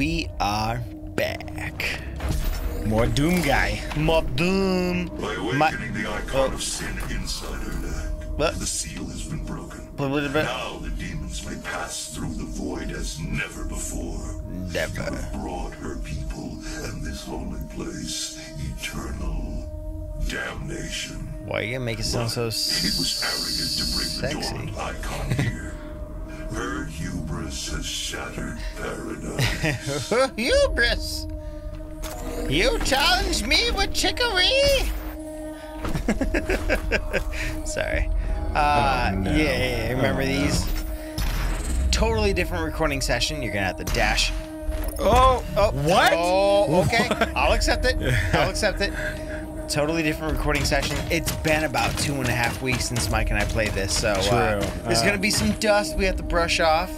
we are back. More Doom guy. Mob Doom. By My- the icon of sin inside her land, What? the seal has been broken. Blah, blah, blah. Now the demons may pass through the void as never before. You Never. have brought her people and this holy place eternal damnation. Why are you gonna make it sound so It was arrogant to bring the sexy? dormant icon here. Her hubris has shattered paradise. Hubris! You challenge me with chicory? Sorry. Uh, Oh, no. yeah, yeah, yeah, remember Oh, no. these? Totally different recording session. You're gonna have to dash. Oh, Oh, what? Oh, okay. I'll accept it. I'll accept it. Totally different recording session. It's been about two and a half weeks since Mike and I played this, so uh, there's Uh, gonna be some dust we have to brush off.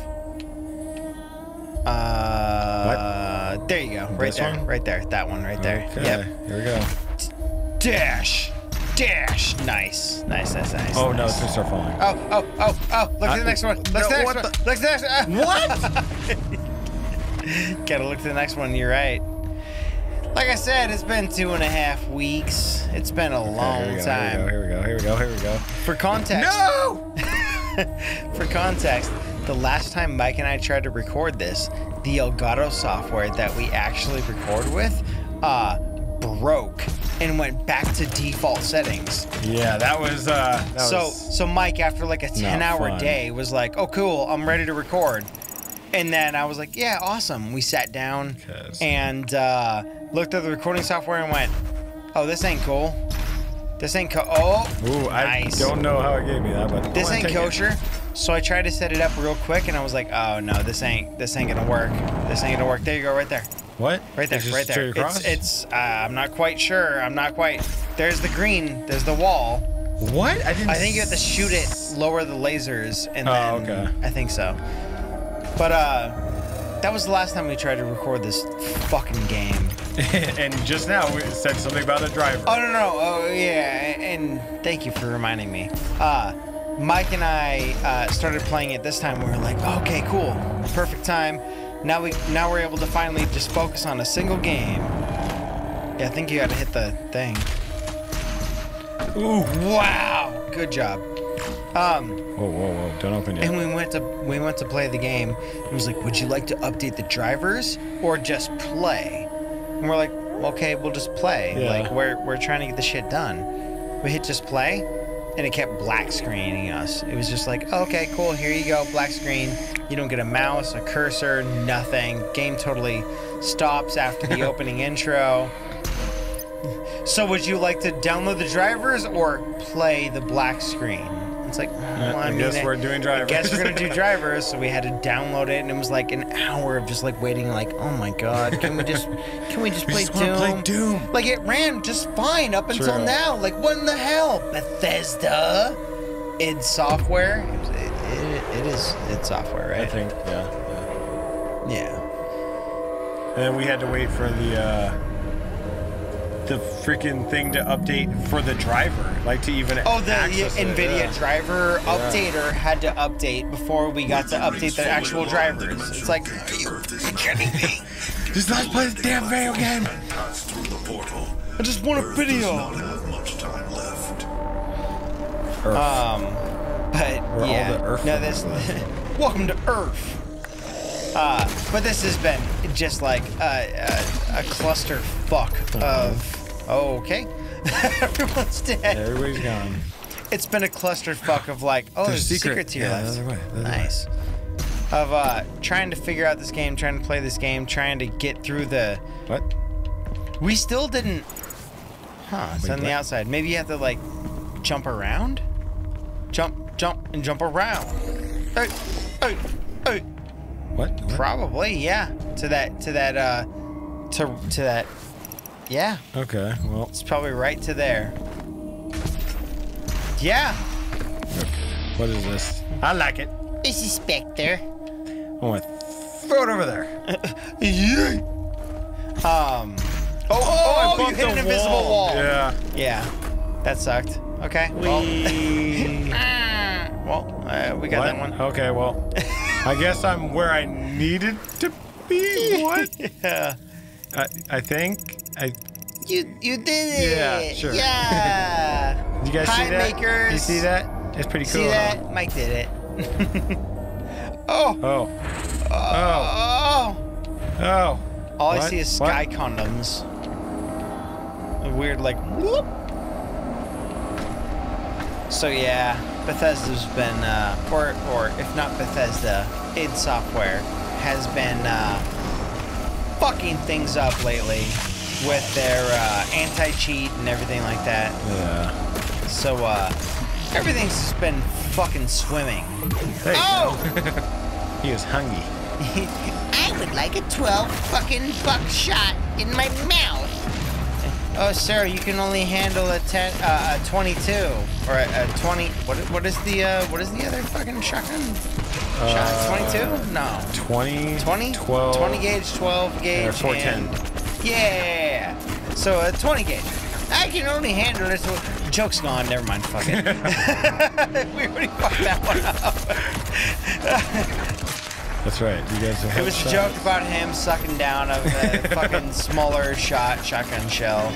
Uh, there you go, right This there, one? right there, that one right there. Okay, Yep. here we go. Dash, dash. Nice, nice, nice, nice. Oh no, nice. it's gonna start falling. Oh, oh, oh, oh! Look at the Uh, next one. Look no, at the next what one. the- Look at the next one. What? Gotta look to the next one. You're right. Like I said, it's been two and a half weeks. It's been a long here we go, time. Here we go. Here we go. Here we go. For context, No! for context, the last time Mike and I tried to record this, the Elgato software that we actually record with, uh, broke and went back to default settings. Yeah, that was. uh that so was, so Mike after like a 10 hour day was like, "Oh cool, I'm ready to record." And then I was like, "Yeah, awesome." We sat down and uh, looked at the recording software and went, "Oh, this ain't cool. This ain't co- oh, Ooh, I don't know how it gave me that, but This ain't take it. kosher." So I tried to set it up real quick and I was like, "Oh no, this ain't this ain't gonna work. This ain't gonna work." There you go, right there. What? Right there, right there. It's it's uh, I'm not quite sure. I'm not quite. There's the green. There's the wall. what? I didn't. I think you have to shoot it, lower the lasers, and Oh, then okay. I think so. But uh, that was the last time we tried to record this fucking game. and just now we said something about a driver. Oh no no oh yeah, and thank you for reminding me. Uh, Mike and I uh, started playing it this time. We were like, okay, cool, perfect time. Now we now we're able to finally just focus on a single game. Yeah, I think you got to hit the thing. Ooh. Wow, good job. Um. Whoa, whoa, whoa! Don't open it. And we went to we went to play the game. It was like, "Would you like to update the drivers or just play?" And we're like, "Okay, we'll just play. Yeah. Like we're we're trying to get the shit done." We hit just play, and it kept black screening us. It was just like, "Okay, cool. Here you go, black screen. You don't get a mouse, a cursor, nothing. Game totally stops after the opening intro." So would you like to download the drivers or play the black screen? It's like, well, I I, mean, guess we're doing I guess we're gonna do drivers, so we had to download it, and it was like an hour of just like waiting. Like, oh my god, can we just can we just We play just Doom? play Doom. Like it ran just fine up until True. now. Like, what in the hell, Bethesda? Id Software. It, it, it, it is id Software, I think, yeah, yeah. Yeah. And then we had to wait for the uh, the freaking thing to update for the driver, like to even. Oh, the access it, NVIDIA yeah. driver updater had to update before we got to update the actual drivers. It's like, are you kidding me? Just let's play this damn video game. Through the portal. I just want a video. does not have much time left. Earth. Um, but We're all yeah, the Earth no, this. welcome to Earth. Uh, but this has been just like a, a, a cluster fuck of. Oh, okay. Everyone's dead. Everybody's gone. It's been a cluster fuck of like, oh, there's, There's secret, secret. to your Yeah, left. way, other way. nice. Of uh, trying to figure out this game, trying to play this game, trying to get through the. What? We still didn't. Huh? It's Wait, on the outside. Maybe you have to like jump around. Jump, jump, and jump around. Hey, hey, hey. What? What? Probably, yeah. To that, to that, uh, to to that. Yeah, Okay. Well, it's probably right to there. Yeah. Okay. what is this? I like it. This is Spectre. I'm gonna throw it over there. Yeah. Um. Oh, oh, you bumped hit an the invisible wall. Yeah. Yeah. That sucked. Okay. Well, Wee. well uh, we got What? that one. Okay, well, I guess I'm where I needed to be. be? What? Yeah. I, I think. I. You you did it. Yeah, sure. Yeah. You guys Pie see that? makers. You see that? It's pretty cool. See huh? that? Mike did it. oh. Oh. Oh. Oh. All I see is What? sky condoms. A weird like whoop. So yeah, Bethesda's been, uh, or or if not Bethesda, id Software has been uh, fucking things up lately with their uh, anti-cheat and everything like that. Yeah. So uh, everything's just been fucking swimming. Hey. Oh! He is hungry. I would like a 12 fucking buckshot in my mouth. Oh, sir, you can only handle a 10, uh, a 22 or a, a 20. What, what is the, uh, what is the other fucking shotgun? Shot 22? No. 20. 20? 12. 20 gauge, 12 gauge. Or 410. and- Yeah. So a 20 gauge. I can only handle this. Joke's gone. Never mind. Fuck it. we already fucked that one up. That's right. You guys have It was a joke about him sucking down a, a fucking smaller shot shotgun shell,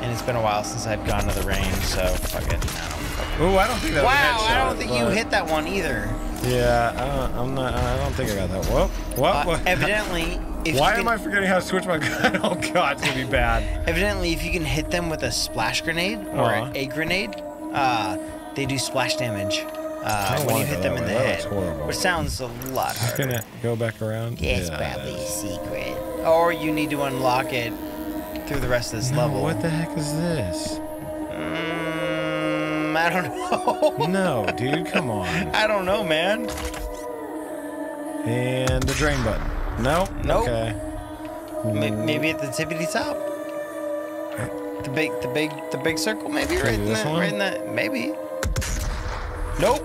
and it's been a while since I've gone to the range, so fuck it. No. Oh, I don't think that Wow, was a I headshot, I don't think you hit that one either. Yeah, I don't, I'm not. I don't think I got that. Whoa, what? Uh, evidently, if Why you am I forgetting how to switch my gun? Oh God, it's gonna be bad. Evidently, if you can hit them with a splash grenade or Uh-huh. a grenade, uh, they do splash damage uh, when you hit them in the. That head, which sounds a lot Just harder. gonna go back around. It's Yeah, probably it a secret, or you need to unlock it through the rest of this No, level. What the heck is this? Mm, I don't know. No, dude, come on. I don't know, man. And the drain button. Nope. Nope. Okay. May- Maybe at the tippity top. The big, the big, the big circle. Maybe right in the, right in the. Maybe. Nope.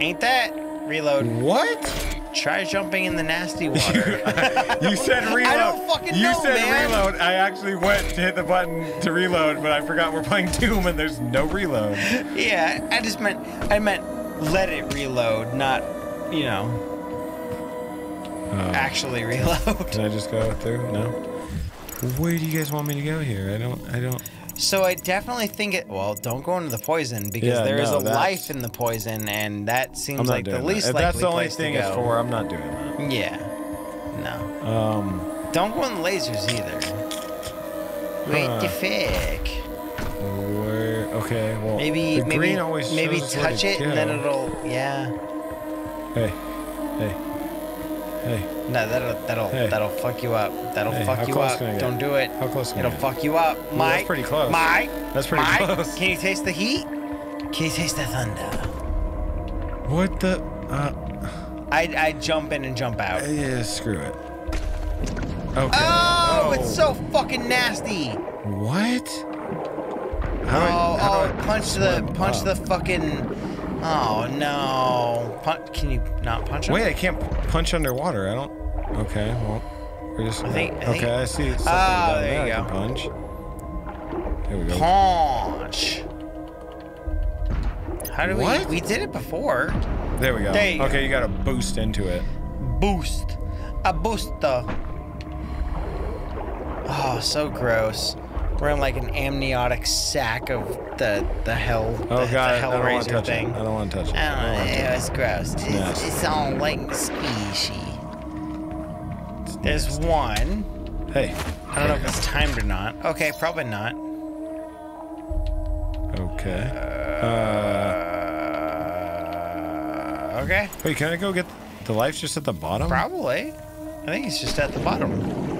Ain't that. Reload. What? Try jumping in the nasty water. You said reload. I don't fucking you know, said man. reload. I actually went to hit the button to reload, but I forgot we're playing Doom and there's no reload. yeah, I just meant, I meant let it reload, not, you know, Um, actually reload. Can I just go through? No. Where do you guys want me to go here? I don't. I don't. So I definitely think it. Well, don't go into the poison because Yeah, there is no, a life in the poison, and that seems like the least that. Likely that's the only thing it's for, I'm not doing that. Yeah. No. Um. Don't go in the lasers either. Wait Huh. the fuck. Where? Okay. Well. Maybe maybe maybe shows us where touch to it and then it'll yeah. Hey. Hey. Hey. No, that'll that'll Hey. that'll fuck you up. That'll Hey, fuck you up. can I get? Don't do it. How close can It'll fuck you up, Mike. that's pretty close. Mike. That's pretty Mike, close. Can you taste the heat? Can you taste the thunder? What the? Uh. I I jump in and jump out. Yeah. Screw it. Okay. Oh, it's so fucking nasty. What? How I- Oh, oh, I punch the punch up? the fucking. Oh no! Can you not punch? Wait, I can't punch underwater. I don't. Okay, well, we're just. I think- I okay, think- I see something ah, down there there. you I go. punch. Here we go. Punch. How do we? What? We did it before. There we go. There you okay, go. you gotta boost into it. Boost. A booster. Oh, so gross. We're in like an amniotic sack of the the hell. Oh the, god, the I don't want Hellraiser to touch thing. it. I don't want to touch it. I don't know. wanna It was gross. It's, it's all like squishy. There's one. Hey. I don't know if it's timed or not. Okay, probably not. Okay. Uh, Uh, okay, wait, can I go get the lights just at the bottom? probably. I think it's just at the bottom.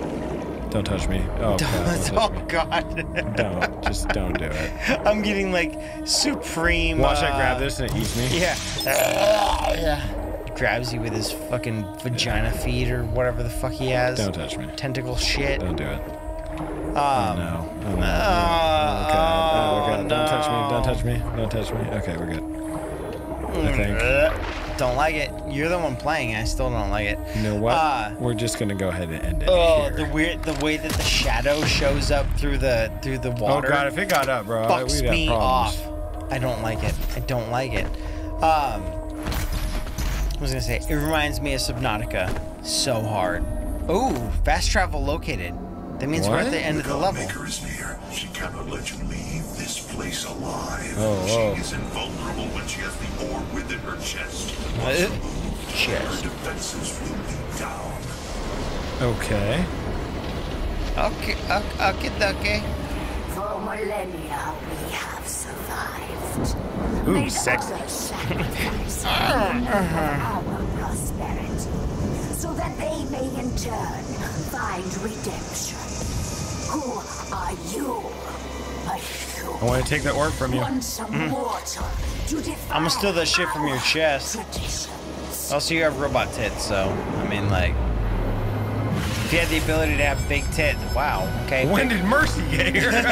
Don't touch me. Oh god. Don't, oh me. God. don't. Just don't do it. I'm getting like supreme. Watch uh, I grab this and it eats me. Yeah. yeah. Grabs you with his fucking vagina feet or whatever the fuck he has. Don't touch me. Tentacle shit. Don't do it. Um, Oh, no. Oh, no. Uh, okay. Oh, God. Don't touch me. Don't touch me. Don't touch me. Okay, we're good. I think. Don't like it. You're the one playing. I still don't like it. You know what? Uh, we're just gonna go ahead and end it Oh, here. the weird, the way that the shadow shows up through the through the water. oh. God, if it got up, bro, fucks we'd me problems. off. I don't like it. I don't like it. Um, I was gonna say it reminds me of Subnautica so hard. Ooh, fast travel located. That means we're at the end of the level. Godmaker is near. She cannot let you leave this place alive. Oh, she oh. is invulnerable when she has the orb within her chest. Uh, Once removed, her defenses will be down. Okay. Okay, okay, okay, okay. For millennia, we have survived. Ooh, Made sexy. other our prosperity, so that they may in turn find redemption. Who are you? A I human, want to take that orb from you. once a mortal, to Mm-hmm. I'ma steal that shit from your our chest. Traditions. Also, you have robot tits, so I mean, like, if you had the ability to have big tits, wow. Okay. When big- did Mercy get here?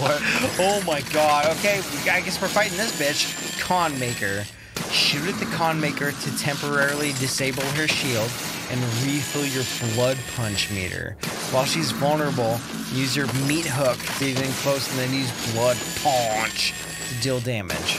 what? oh my god. Okay, I guess we're fighting this bitch, Khan Maykr. Shoot at the Khan Maykr to temporarily disable her shield and refill your blood punch meter. While she's vulnerable, use your meat hook to get in close and then use blood punch to deal damage.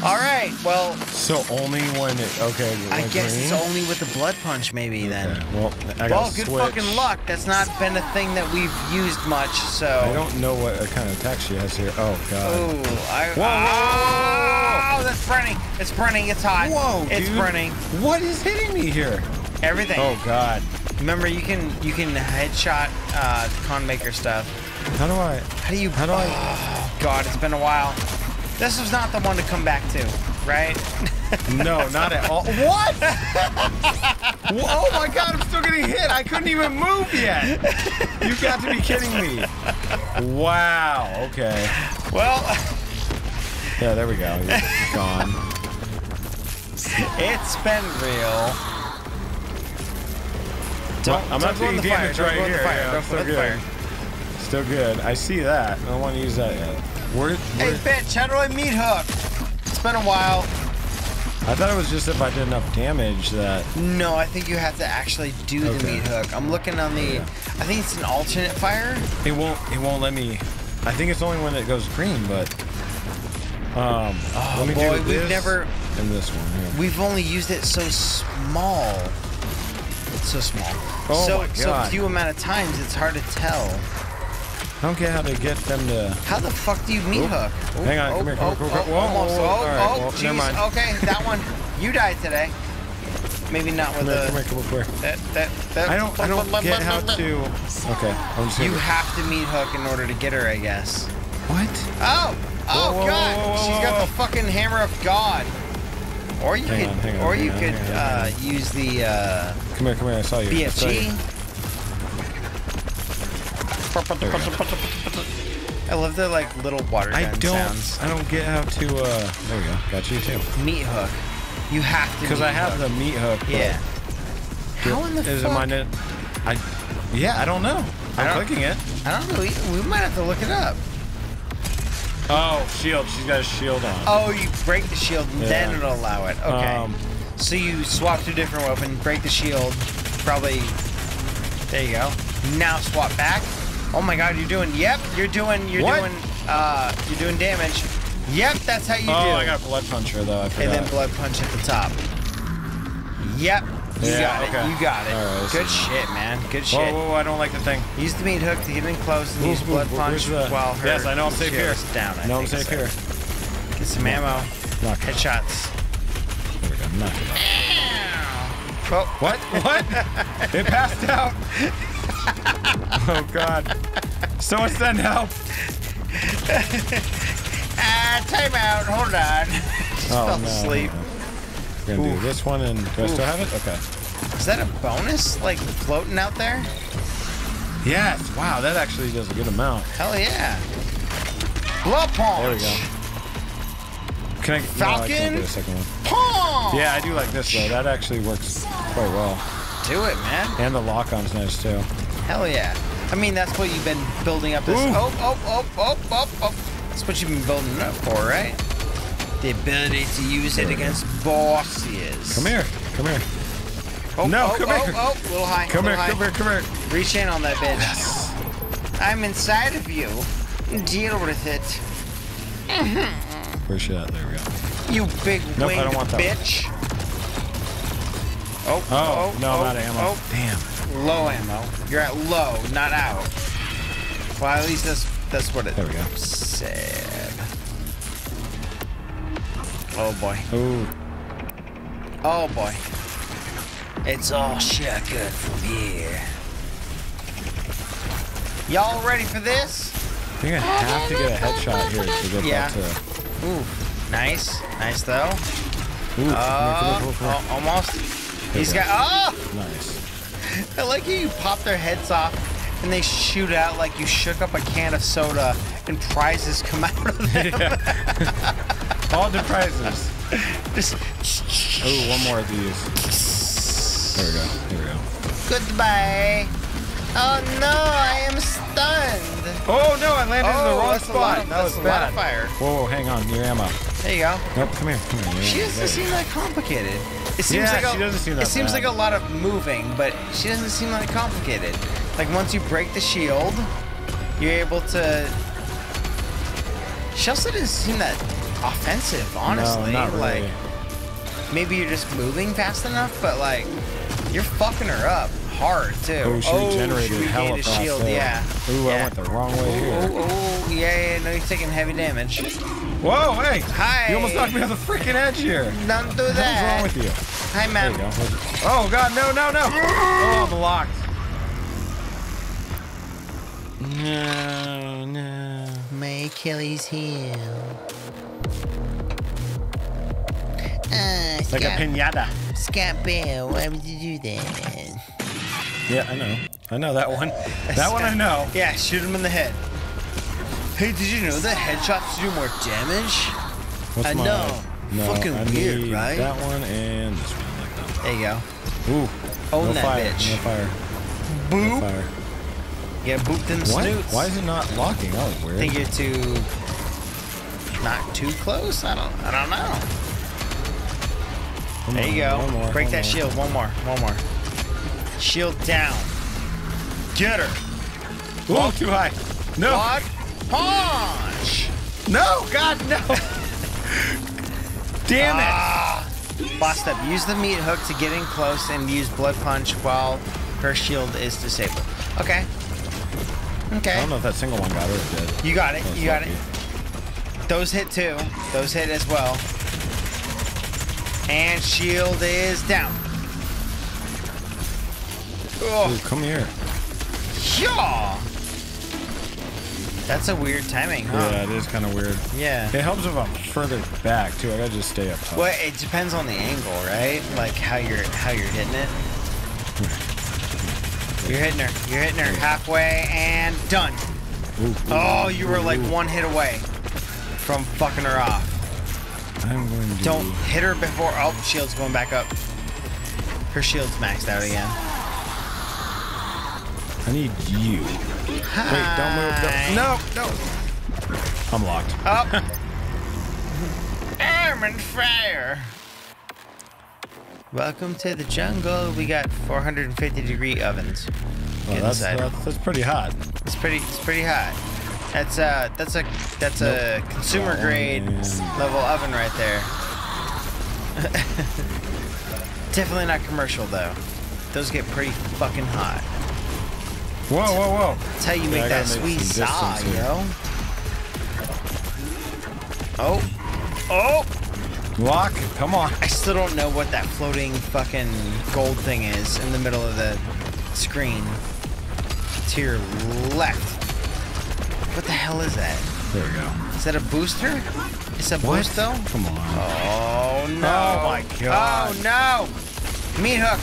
Alright, well, So only when it. Okay. I guess green? it's only with the blood punch, maybe then. Okay, Well, I Well, good fucking luck. That's not been a thing that we've used much, so. I don't know what kind of attack she has here. Oh god. Oh, I. Whoa, whoa, Oh, that's burning. It's burning. It's hot. Whoa, It's dude. burning. What is hitting me here? Everything. Oh god. Remember, you can you can headshot uh, Khan Maykr stuff. How do I? How do you? How do I? Oh God, it's been a while. This was not the one to come back to, right? No, not at all. What? Oh my god, I'm still getting hit. I couldn't even move yet. You've got to be kidding me. Wow. Okay. well, Yeah, there we go. You're gone. it's been real. Well, I'm not don't go in taking the fire. damage right go in the here. Yeah, Don't still go in the good. Still good. I see that. I don't want to use that yet. Where? Hey, where bitch, how do I meat hook? It's been a while. I thought it was just if I did enough damage that. No, I think you have to actually do the meat hook. I'm looking on the. I think it's an alternate fire. It won't. It won't let me. I think it's only when it goes green, but. Um. let me boy, do we've never- And this one. Here. We've only used it so small. So small. Oh so my so few amount of times it's hard to tell. I don't get how to get them to. How the fuck do you meat Oop. hook? Oh, Hang on, oh, come here, come oh, here, come here. oh, Whoa, almost. whoa, whoa. Oh, All right, oh, well, never mind. Okay, that one. You died today. Maybe not with here, the. come here, come here, come here. That, that, that, I don't. I don't get how to. Okay. I'm just You have to meat hook in order to get her, I guess. What? Oh! Oh Whoa, whoa, God! whoa, whoa, She's got whoa. the fucking hammer of God. Or you Hang could, on, hang on, or you on, could uh, use the uh, Come here, come here. I saw you. I saw you. BFG. I love the like little water gun I don't. sounds. I don't get how to. uh There we go. Got you too. Meat hook. You have to. Because I have hook. the meat hook. Yeah. How in the Is fuck? it mine? I. Yeah, I don't know. I I'm don't- clicking it. I don't know. We, we might have to look it up. Oh, shield. She's got a shield on. Oh, you break the shield, and then it'll allow it. Okay. Um, so you swap to a different weapon, break the shield, probably. There you go. Now swap back. Oh my God, you're doing. Yep, you're doing. You're What? doing. Uh, you're doing damage. Yep, that's how you oh, do. Oh, I got blood puncher though. I forgot. and then blood punch at the top. Yep, you Yeah, got okay. it. You got it. Right, Good shit, man. Good shit. Whoa, whoa, whoa, I don't like the thing. Use the meat hook to get in close and use blood punch while her Yes, I know I'm safe here. down. I no, I'm safe here. Get some ammo. Knock. Headshots. There we go. Knock it out. Oh, What? What? it passed out. oh God. Someone send help. ah, time out. Hold on. Just Oh, fell no. asleep. We're gonna Oof. do this one, and do I still have it? Okay. Is that a bonus, like floating out there? Yes. Wow, that actually does a good amount. Hell yeah. Blood punch. There we go. Can I? No, I Falcon? can't get a second one. Punch. Yeah, I do like this though. That actually works quite well. Do it, man. And the lock-on's nice too. Hell yeah. I mean, that's what you've been building up this. Ooh. Oh, oh, oh, oh, oh, oh. That's what you've been building up for, right? The ability to use it against bosses. Come here. Come here. Oh, No, oh, come oh, here. Oh, little high. Come little here. high. Come here. Come here. Reach in on that bitch. I'm inside of you. Deal with it. She at? There we go. You big Nope, I winged don't want that one. bitch. Oh, Oh, no, oh, I'm oh, out of ammo. Oh, Damn. low ammo. You're at low, not out. Well, at least that's that's what it There we go. said. Oh boy. Ooh. Oh boy. It's all shot good from here. Y'all ready for this? I think I have to get a headshot here to get Yeah. that to. Ooh, nice. Nice though. Ooh, come here, come Oh, here, come here, oh, almost. He's got. go. Oh! Nice. I like how you pop their heads off and they shoot out like you shook up a can of soda and prizes come out of them. All the prizes. Oh, one more of these. There we go. Here we go. goodbye. Oh no, I am stunned. Oh no, I landed in the Oh, wrong that's a lot spot. of- that was that's a lot bad. fire. Whoa, whoa, hang on, your ammo. There you go. Nope, come here, come here. She doesn't seem that complicated. It seems Yeah, like a, she doesn't seem It that seems like a lot of moving, but she doesn't seem that complicated. Like once you break the shield, you're able to. She also doesn't seem that offensive, honestly. No, really. Like maybe you're just moving fast enough, but like you're fucking her up hard too. Oh, she regenerated she hella fast shield. there. Yeah. Ooh, I went the wrong way here. Oh, oh, yeah, yeah, no, you're taking heavy damage. Whoa, hey! Hi. You almost knocked me off the freaking edge here. Don't do that. What's wrong with you? Hi, ma'am. you go. Oh god, no, no, no! Oh, I'm locked. No, no. My Achilles heel. Uh, Like a pinata. Scott Bell, why would you do that? Yeah, I know. I know that one. That one I know. Yeah, shoot him in the head. Hey, did you know that headshots do more damage? What's I my- know. No, Fucking I weird, need right? That one and this one like that. There you go. Ooh. Own no that fire. bitch. No fire. No Boop. fire. Yeah, boop them What? snoots. Why is it not locking? That was I weird. think you're too not too close. I don't. I don't know. There you go. one more, Break that more. shield. One more. One more. Shield down. Get her. Ooh, too high. No. Punch. No, God, no. Damn it. Ah. Bossed up. Use the meat hook to get in close and use blood punch while her shield is disabled. Okay. Okay. I don't know if that single one got did. You got it. You got lucky. it. Those hit too. Those hit as well. And shield is down. Oh, come here. yeah. That's a weird timing, huh? Yeah, it is kind of weird. Yeah. It helps if I'm further back too. I gotta just stay up top. Well, it depends on the angle, right? Like how you're how you're hitting it. You're hitting her. You're hitting her halfway and done. Ooh, ooh, Oh, you were like ooh. one hit away from fucking her off. I'm going to. Don't hit her before. Oh, shield's going back up. Her shield's maxed out again. I need you. Wait, don't move. Don't, no, no. I'm locked. Oh. Up. Arm and fire. Welcome to the jungle. We got 450 degree ovens. Well, that's, that's that's pretty hot. It's pretty. It's pretty hot. That's a. That's a. That's a Nope. consumer grade level oven right there. Definitely not commercial though. Those get pretty fucking hot. Whoa, whoa, whoa. That's how you Yeah, make that sweet saw, here. know. Oh. Oh. Lock. Come on. I still don't know what that floating fucking gold thing is in the middle of the screen. To your left. What the hell is that? There we go. Is that a booster? It's a boost though? Come on. Oh no! Oh, my God. Oh no! Meat hook!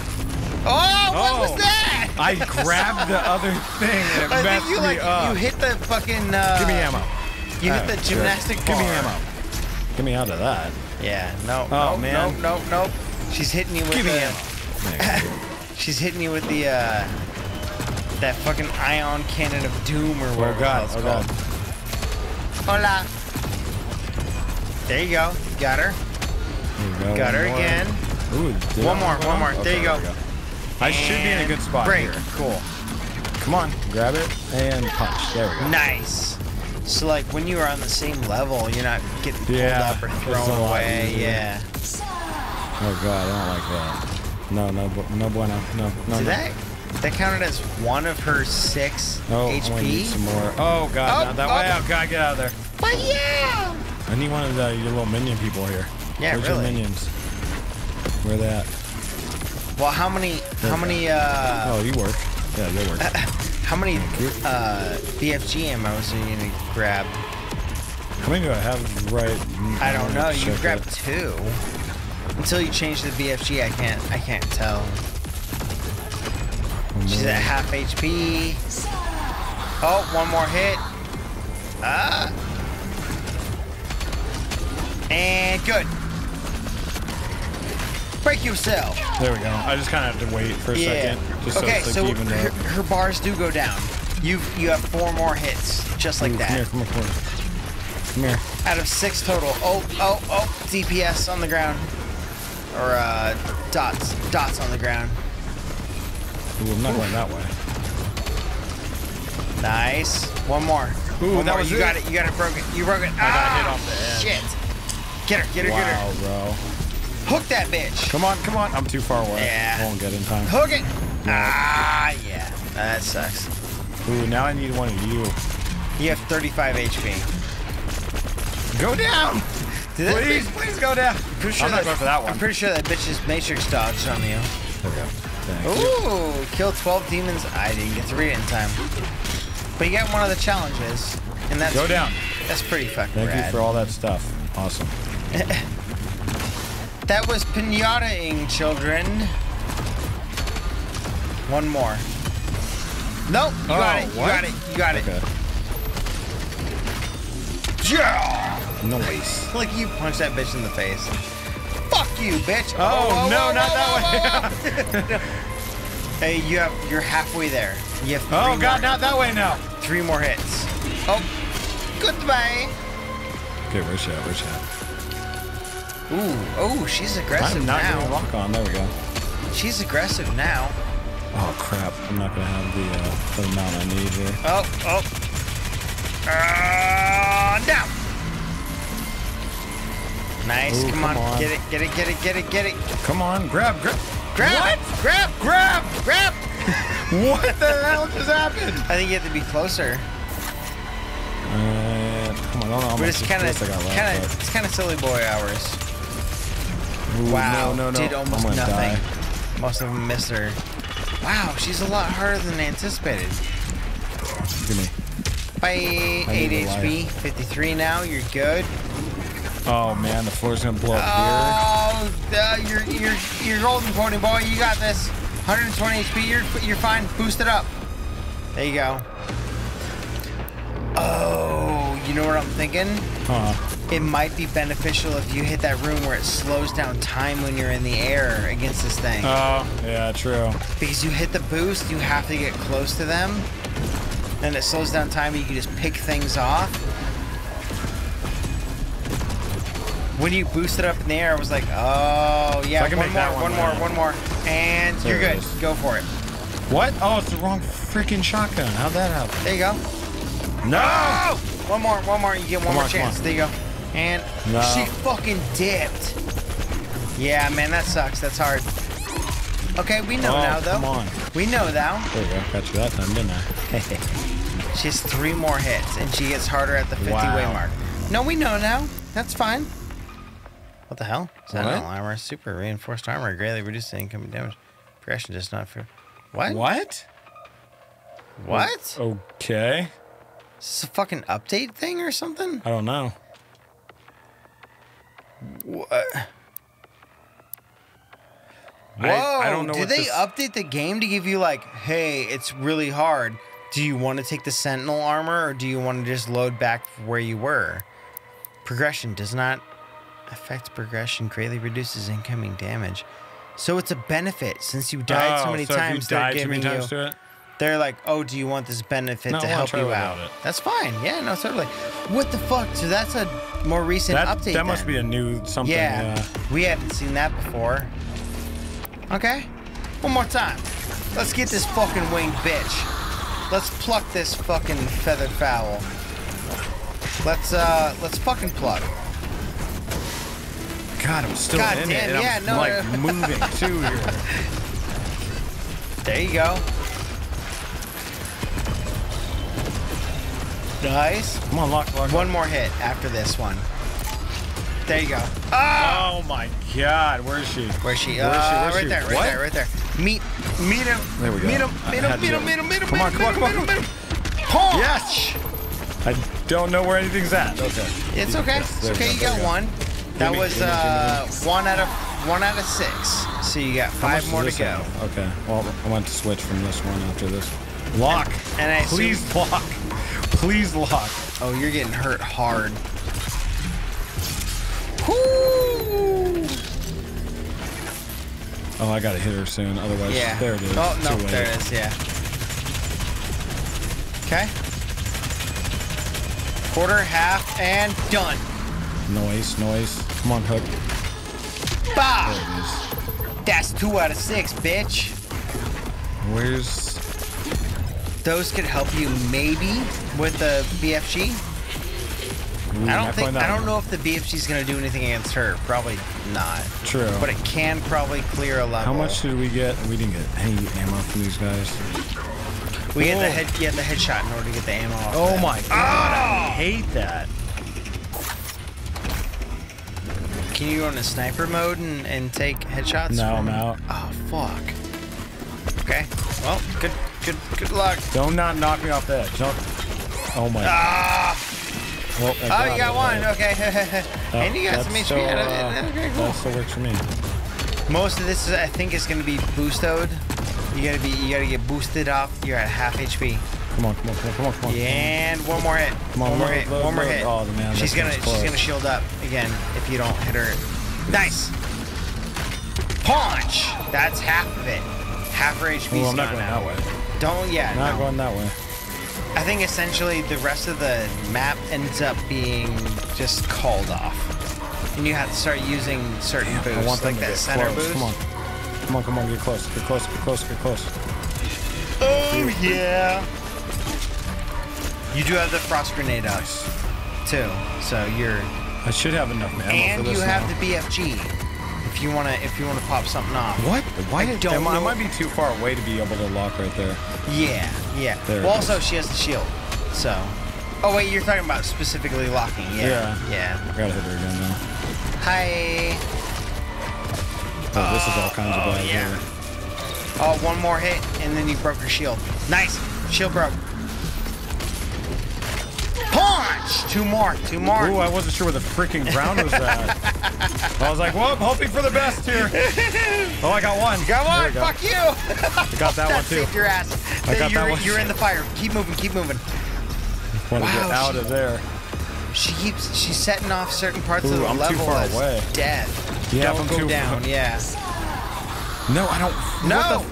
Oh, what Oh. was that? I grabbed the other thing and it I messed think you me like up. you hit the fucking. Uh, Give me ammo. You hit Oh, the sure. gymnastic Give me ammo. Get me out of that. Yeah. No. Oh, no, man. No. No. No. She's hitting you with Give me the. ammo. There you. She's hitting you with the. uh That fucking ion cannon of doom or oh, whatever Oh god. it's Oh called. god. Hola. There you go. Got her. Go. Got One her more. again. Ooh, One more, one more. There you go. we I should be in a good spot Break. here. Cool. Come on, grab it and punch. There we go. Nice. So like when you are on the same level, you're not getting pulled Yeah, up or thrown away. easier. Yeah. Oh god, I don't like that. No, no, bu- no bueno. No, no, Did no. that that counted as one of her six Oh, I wanna need HP? some more. Oh god, Oh, not that oh. way. Oh god, get out of there. But yeah. I need one of the, your little minion people here. Yeah, Where's really. your minions? Where they at? Well, how many how many uh Oh, you work. Yeah, you work. how many uh BFG ammos are you gonna grab? How many do I have right? I don't know. You grabbed two. Until you change the BFG, I can't I can't tell. She's at half HP. Oh, one more hit. Ah. And good. Break yourself. There we go. I just kind of have to wait for a second. Just okay, so so her, her bars do go down. You you have four more hits, just like Ooh, that. Come here, come here, come here. Come here. Out of six total. Oh, oh, oh, DPS on the ground. Or uh, dots, dots on the ground. Ooh, I'm not going that way. Nice. One more. Ooh, One that more. was you it. got it. You got it broken. You broke it. I got ah, hit off the end. Shit. Get her. Get her. Get Wow, her. bro. Hook that bitch. Come on, come on. I'm too far away. Yeah. I won't get in time. Hook it. Ah, yeah. That sucks. Ooh, now I need one of you. You have 35 HP. Go down! Did Please, please go down. Pretty sure I'm not going for that one. I'm pretty sure that bitch's matrix dodged on you. There we go. Ooh, kill 12 demons. I didn't get to read it in time. But you got one of the challenges, and that's Go down. That's pretty fucking Thank rad. you for all that stuff. Awesome. That was pinata-ing, children. One more. Nope, you oh, got Oh, it. You what? got it. You got it. Okay. Yeah. Nice. Like you punch that bitch in the face. Fuck you, bitch. Oh, no, not that way. hey, you have you're halfway there. You have three Oh more, god, not that way now. three more hits. Oh, goodbye. Okay, where's she at? Where's she at? Ooh, oh, she's aggressive I'm not now. gonna lock on. There we go. She's aggressive now. Oh crap! I'm not gonna have the, uh, the amount I need here. Oh, oh. Uh, down. Nice. Ooh, come, come on. on. Get it, get it, get it, get it, get it. Come on, grab, grab, Grab What? Grab, grab, grab. What the hell just happened? I think you have to be closer. Uh, come on, I don't know how But much it's kind of, I got left. kind of, but- it's kind of silly boy hours. Ooh, Wow, no, no, no. did almost nothing. die. Most of them missed her. Wow, she's a lot harder than anticipated. Give me. By need 8 a HP, 53 now, you're good. Oh man, the floor's gonna blow up here. Oh, uh, you're, you're, you're golden pony boy, you got this. 120 HP, you're, you're fine, boost it up. There you go. Oh, you know what I'm thinking? Huh? It might be beneficial if you hit that room where it slows down time when you're in the air against this thing. Oh, yeah, true. Because you hit the boost, you have to get close to them. And it slows down time, and you can just pick things off. When you boost it up in the air, I was like, oh, yeah, can one more, that one one more, one more. And There you're good. is. Go for it. What? Oh, it's the wrong freaking shotgun. How'd that happen? There you go. No! One more, one more. You get one Come more on, chance. There you go. And No. she fucking dipped. Yeah, man, that sucks. That's hard. Okay, we know Oh, now, though. come on. We know now. There we go. Got you that time, didn't I? She has three more hits, and she gets harder at the 50 way Wow. mark. No, we know now. That's fine. What the hell? Sentinel armor, super reinforced armor, greatly reduces incoming damage. Progression does not feel. What? What? What? Okay. Is this a fucking update thing or something? I don't know. What? Whoa! I don't know Did they this- update the game to give you like, hey, it's really hard. Do you want to take the Sentinel armor or do you want to just load back where you were? Progression does not affect progression. Greatly reduces incoming damage. So it's a benefit since you died so Oh, many if you times. they're giving many you. to it? They're like, oh, do you want this benefit No, to help you out? That's fine. Yeah, no, totally. What the fuck? So that's a more recent That, update. that must then. be a new something. Yeah, Yeah. we haven't seen that before. Okay, one more time. Let's get this fucking winged bitch. Let's pluck this fucking feathered fowl. Let's uh, let's fucking pluck. God, I'm still God in damn, it. and yeah, I'm no, like no. moving too here. There you go. Nice. Come on, lock, lock. One more hit after this one. There you go. Oh my God, where is she? Where's she? Where is she? Uh, Where's right she? there, right What? there, right there. Meet, meet him. There we go. Meet him, meet him, meet him, meet him, meet him, Come on, come on, come on. meet him, meet. Punch. Yes. I don't know where anything's at. Okay. It's okay. It's okay. You got one. That was uh one out of one out of six. So you got five more to go. have? Okay. Well, I want to switch from this one after this. Lock. And I assume- Please lock. Please lock. Oh, you're getting hurt hard. Whoo! Oh, I gotta hit her soon. Otherwise, Yeah. there it is. Oh no, there it is. Yeah. Okay. Quarter, half, and done. Noise, noise. Come on, hook. Bah! There it is. That's two out of six, bitch. Where's? Those could help you maybe with the BFG. Ooh, hmm, I don't think I don't know if the BFG is gonna do anything against her. Probably not. True. But it can probably clear a level. How much did we get? We didn't get any ammo from these guys. we get the Oh. head? Have the headshot in order to get the ammo. Off Oh that. my ah! god! I hate that. Can you go into sniper mode and, and take headshots? No, from- I'm out. Oh fuck. Okay. Well, good, good, good luck. Don't not knock me off the edge. Don't. Oh my. Ah! Well, Oh, you got one. Okay. Oh, and you got some HP. still, out of it. Okay, cool. That still works for me. Most of this, is, I think, is going to be boosted. You gotta be, you gotta get boosted up. You're at half HP. Come on, come on, come on, come on, come on. And one more hit. Come on, one more load, hit. load, one more load. hit. Oh, the man, she's gonna, she's gonna shield up again if you don't hit her. Nice. Punch. That's half of it. Half her HP's Oh, I'm not going now. that way. Don't. Yeah. Not no. going that way. I think essentially the rest of the map ends up being just called off. And you have to start using certain I boosts, want them like that center close. boost. Come on. Come on, come on, get close, get close, get close, get close. Oh yeah. You do have the frost grenade up too, so you're I should have enough ammo for and this you have now. the BFG. If you wanna if you wanna pop something off. What? Why I did, don't am I, might be too far away to be able to lock right there. Yeah, yeah. There well also she has the shield. So Oh wait, you're talking about specifically locking, yeah. Yeah. I gotta hit her again now. Hi. Oh, this is all kinds of Oh, bad yeah. here. Oh, one more hit, and then you broke your shield. Nice. Shield broke. Punch! Two more. Two more. Ooh, I wasn't sure where the freaking ground was at. I was like, well, I'm hoping for the best here. Oh, I got one. Come There on, go. fuck you. I got that one That too. saved your ass. I got you're, that one. you're in the fire. Keep moving. Keep moving. I Want to Wow, get out she- of there. She keeps. She's setting off certain parts of Ooh, the I'm too level far as away. death. Yeah, don't I'm go too down. far- Yeah. No, I don't. No.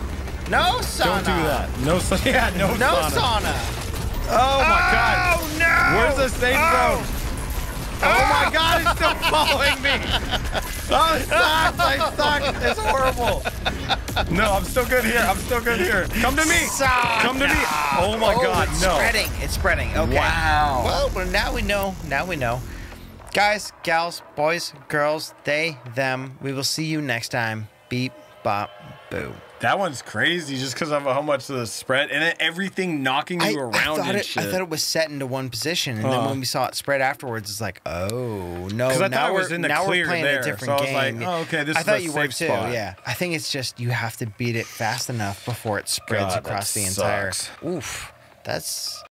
No sauna. don't do that. No, sa- yeah, no, No sauna. sauna. Oh my oh, god. Oh no. Where's the safe Oh. zone? Oh my oh. god, it's still following me. Oh, it sucks. I suck. It's horrible. No, I'm still good here. I'm still good here. Come to me. Sauna. Come to me. Oh my oh, god, it's no. spreading. It's spreading. Okay. Wow. Well, well, now we know. Now we know. Guys, gals, boys, girls, they, them. We will see you next time. Beep, bop, boo. That one's crazy just because of how much of the spread and then everything knocking you I, I around thought and it. shit. I thought it was set into one position, and then Uh. when we saw it spread afterwards, it's like, oh no! I now thought it was we're, in the now clear we're playing there, a different so I was like, game. oh, okay, this I is thought a you were too. spot. Yeah, I think it's just you have to beat it fast enough before it spreads God, across the entire. Oof, that's